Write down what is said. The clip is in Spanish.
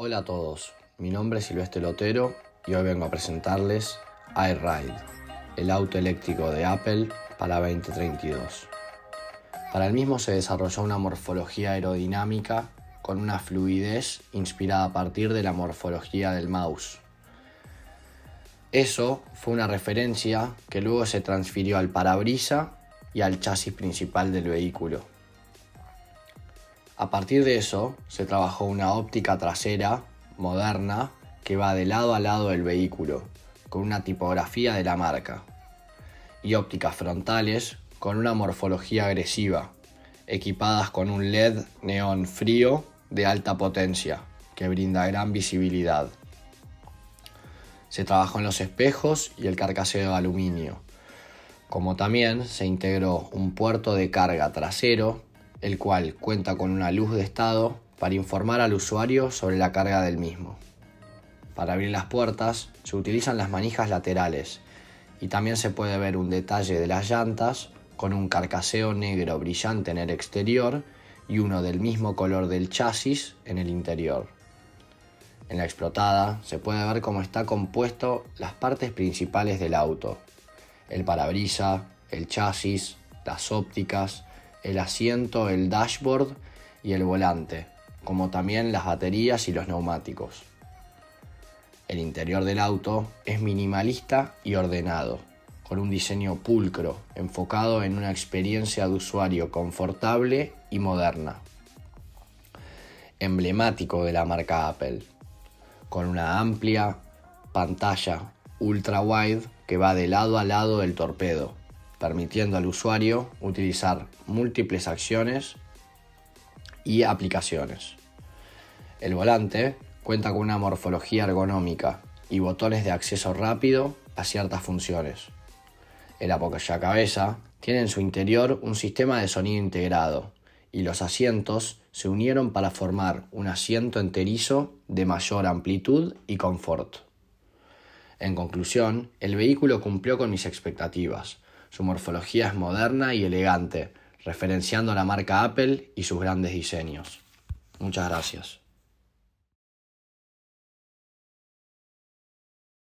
Hola a todos, mi nombre es Silvestre Lotero y hoy vengo a presentarles iRide, el auto eléctrico de Apple para 2032. Para el mismo se desarrolló una morfología aerodinámica con una fluidez inspirada a partir de la morfología del mouse. Eso fue una referencia que luego se transfirió al parabrisa y al chasis principal del vehículo. A partir de eso, se trabajó una óptica trasera moderna que va de lado a lado del vehículo, con una tipografía de la marca, y ópticas frontales con una morfología agresiva, equipadas con un LED neón frío de alta potencia, que brinda gran visibilidad. Se trabajó en los espejos y el carcaseo de aluminio, como también se integró un puerto de carga trasero el cual cuenta con una luz de estado para informar al usuario sobre la carga del mismo. Para abrir las puertas se utilizan las manijas laterales y también se puede ver un detalle de las llantas con un carcaseo negro brillante en el exterior y uno del mismo color del chasis en el interior. En la explotada se puede ver cómo está compuesto las partes principales del auto, el parabrisa, el chasis, las ópticas, el asiento, el dashboard y el volante, como también las baterías y los neumáticos. El interior del auto es minimalista y ordenado, con un diseño pulcro, enfocado en una experiencia de usuario confortable y moderna. Emblemático de la marca Apple, con una amplia pantalla ultra wide que va de lado a lado del torpedo, permitiendo al usuario utilizar múltiples acciones y aplicaciones. El volante cuenta con una morfología ergonómica y botones de acceso rápido a ciertas funciones. El cabeza tiene en su interior un sistema de sonido integrado y los asientos se unieron para formar un asiento enterizo de mayor amplitud y confort. En conclusión, el vehículo cumplió con mis expectativas, su morfología es moderna y elegante, referenciando a la marca Apple y sus grandes diseños. Muchas gracias.